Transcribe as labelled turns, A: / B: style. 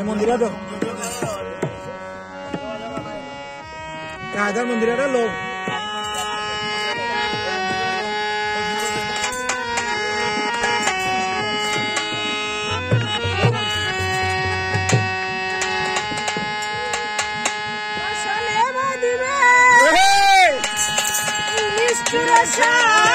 A: এই মন্দিরটা কায়দার মন্দিরটা লো।
B: আসলে